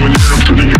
coming to the